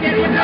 Thank you.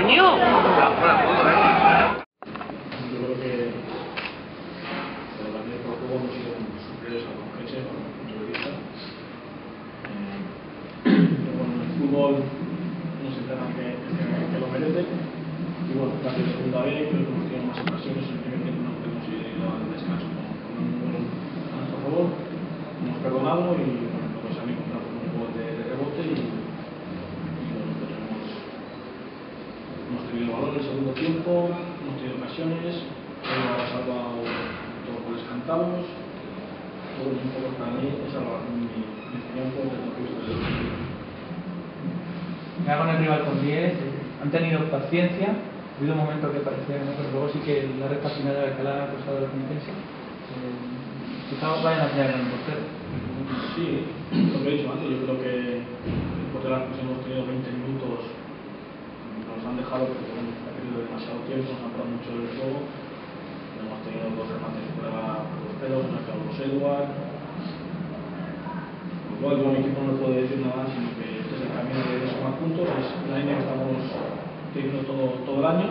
¡Coño! no se trata que, que, que, lo merece y bueno, casi la segunda B creo que hemos tenido más ocasiones en que no hemos ido al descanso con un gol a favor hemos perdonado y hemos tenido valor en el segundo tiempo, hemos tenido ocasiones, hemos salvado todos los goles cantamos, todo un poco para mí, es mi, mi he visto del partido. Ya con el rival con 10, eh, han tenido paciencia, ha habido un momento que parecía que no, pero luego sí que la recta final de Alcalá ha costado la penitencia. Eh, quizá vayan a pillar en el portero. Sí, lo que he dicho antes, yo creo que de las que hemos tenido 20 minutos dejado porque ha perdido demasiado tiempo, nos han parado mucho del juego. Hemos tenido dos remates fuera por los pelos, una que los Edward. Igual yo mi equipo no puedo decir nada, sino que este es el camino de sumar puntos, es la línea que estamos teniendo todo, todo el año,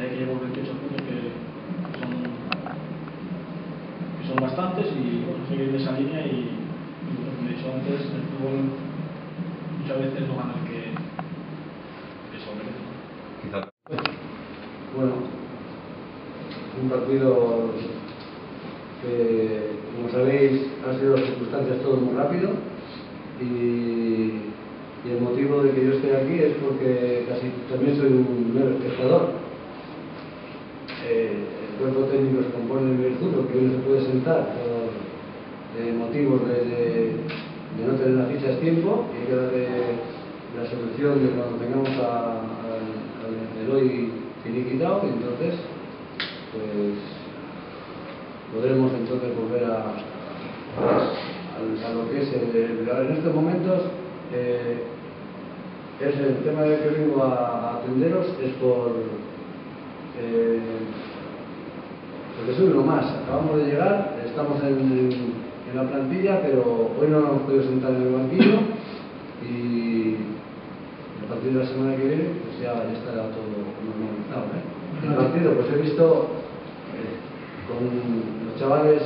ya que llevo 28 puntos que son que son bastantes y bueno, seguir en esa línea y, y como he dicho antes, el fútbol muchas veces no gana el que se lo merece. ¿no? Quizá Bueno, un partido que, como sabéis, han sido circunstancias todo muy rápido y, el motivo de que yo esté aquí es porque casi también soy un mero espectador. Eh, el cuerpo técnico se compone de virtud que uno se puede sentar por eh, motivos de, de- de no tener las fichas tiempo y que darle la solución de cuando tengamos a- hoy finiquitado y entonces pues podremos entonces volver a, a, lo que es el, en estos momentos eh, es el tema de que vengo a, atenderos es por eh, porque soy uno más, acabamos de llegar, estamos en, en la plantilla, pero hoy no nos hemos podido sentar en el banquillo y a partir de la semana que viene ya, ya estará todo normalizado. ¿eh? El partido, pues he visto eh, con los chavales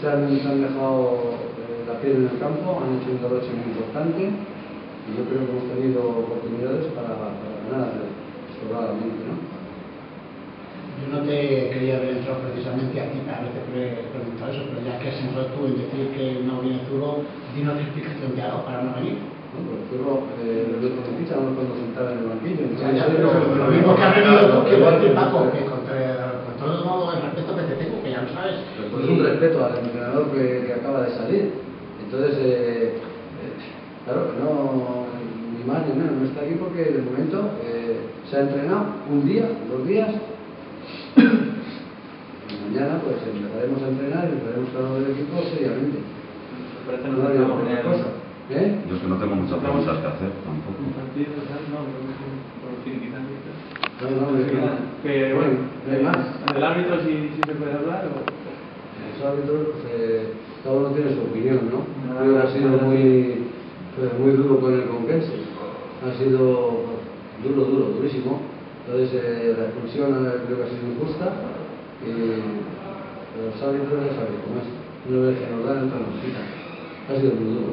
se han, se han dejado eh, la piel en el campo, han hecho un derroche muy importante y yo creo que hemos tenido oportunidades para, para ganar sobradamente. ¿no? Yo no te quería haber entrado precisamente aquí para haberte pre- preguntado eso, pero ya que has entrado tú en decir que no viene Zurdo, dinos qué explicación te ha dado para no venir. Luego, eh, los no nos podemos sentar en el banquillo. Ya, ya, entonces, pero lo mismo que venido igual que- Paco, que con, todo el respeto que te tengo, que ya lo sabes. Pues un respeto al entrenador que, que acaba de salir. Entonces, eh, eh, claro, que no, ni más ni menos, no está aquí porque de momento eh, se ha entrenado un día, dos días. Y mañana pues empezaremos a entrenar y empezaremos a hablar del equipo seriamente. Parece No no tengo muchas preguntas que hacer tampoco. no. No, no. Pero bueno, no hay más. ¿Del árbitro si, si se puede hablar o...? Los árbitros, pues, eh, cada uno tiene su opinión, ¿no? Ah, Creo que ha sido vale. muy, pues, muy duro con el Conquense. Ha sido duro, duro, durísimo. Entonces, eh, la expulsión eh, creo que ha sido injusta. Y los árbitros ya sabéis cómo es. Una vez que nos dan, entonces nos quitan. Ha sido muy duro.